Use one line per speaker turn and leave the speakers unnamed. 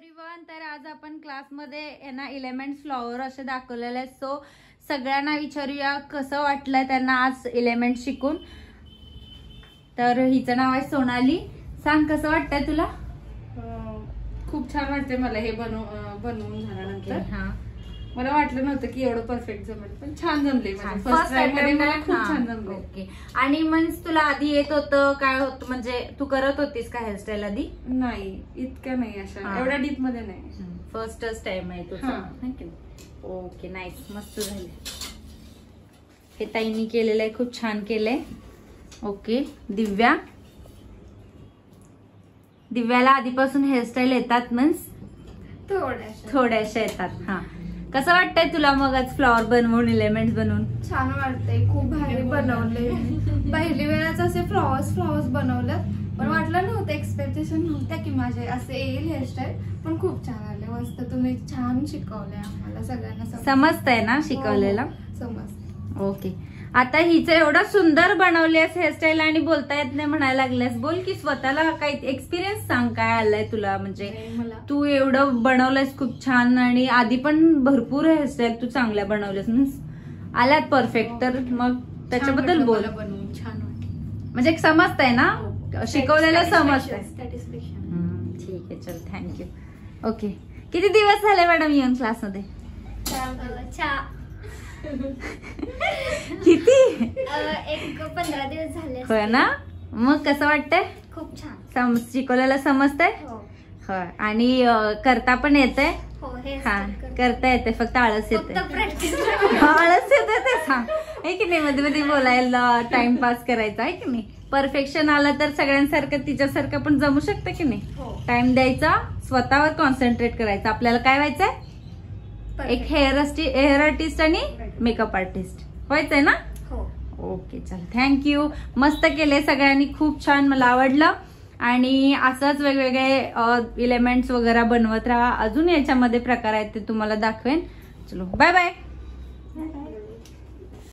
Everyone तर आज आपण क्लासमध्ये यांना इलेमेंट्स फ्लॉवर असे दाखवलेले आहेत. सो सगळ्यांना विचारूया कसं वाटलंय त्यांना आज एलिमेंट शिकून. तर हिचं नाव आहे सोनाली. सांग कसं वाटतंय तुला?
खूप छान वाटते मला हे बनव बनवून झाल्यानंतर.
हा.
मला वाटलं नव्हतं की एवढं परफेक्ट जमेल पण छान जमले. फर्स्ट मला. खूप. छान जमले
ओके आणि मग तुला आधी येत होतं काय होतं म्हणजे तू करत होतीस का हेअरस्टाईल आधी?
नाही इतकं नाही अशा. एवढ्या डीपमध्ये नाही.
फर्स्टच टाइम आहे तुझा? ओके नाईस मस्त झाले. हे ताईंनी केलेलं आहे खूप छान केलंय. ओके दिव्या. दिव्याला आधीपासून हेअरस्टाईल येतात मीन्स
थोड्याशा.
थोड्याशा येतात. हा. कसं वाटतंय तुला मग आज फ्लॉवर बनवून एलिमेंट बनवून?
छान वाटतंय. खूप भारी बनवले पहिली वेळाच असे फ्लॉवर्स फ्लॉवर्स बनवलं. पण वाटलं नव्हतं एक्सपेक्टेशन नव्हत्या की माझे असे येईल हेअरस्टाईल पण खूप छान आले. मस्त तुम्ही छान शिकवले आम्हाला सगळ्यांना. समज-
समजतंय ना शिकवलेलं?
हो, समजतंय.
ओके. आता हिचं एवढं सुंदर बनवलीस हेअरस्टाईल आणि बोलता येत नाही म्हणायला लागल्यास. बोल की स्वतःला काही एक्सपिरियन्स सांग काय आलाय तुला? म्हणजे तू एवढं बनवलंयस खूप छान आणि आधी पण भरपूर हेअरस्टाईल तू चांगल्या बनवल्यास मीन्स आल्यात परफेक्ट तर मग त्याच्याबद्दल बोल.
छान
म्हणजे एक समजतंय ना? शिकवलेलं समजतंय.
सॅटिस्फॅक्शन
हम्म, ठीक आहे चल थँक्यू ओके किती दिवस झाले मॅडम येऊन क्लासमध्ये किती?
एक पंधरा दिवस झाले
होय ना? मग कसं वाटतंय?
खूप छान.
शिकवलेलं समजतंय?
हो.
आणि करता पण येतंय?
हो हे
हा. करता. येते फक्त आळस येते आळस येते ते सांग. आहे की नाही? मध्ये मध्ये बोलायला टाइमपास करायचा आहे की नाही? परफेक्शन आलं तर सगळ्यांसारखं तिच्यासारखं पण जमू शकतं की नाही?
हो.
टाइम द्यायचा स्वतःवर कॉन्सन्ट्रेट करायचं. आपल्याला काय व्हायचंय? एक हेअर हेअर आर्टिस्ट आणि मेकअप आर्टिस्ट. व्हायचंय ना?
हो.
ओके चल थँक्यू मस्त केले सगळ्यांनी. खूप छान मला आवडलं. आणि असंच वेगवेगळे इलेमेंट्स वगैरे बनवत राहा. अजून याच्यामध्ये प्रकार आहेत ते तुम्हाला दाखवेन. चलो बाय बाय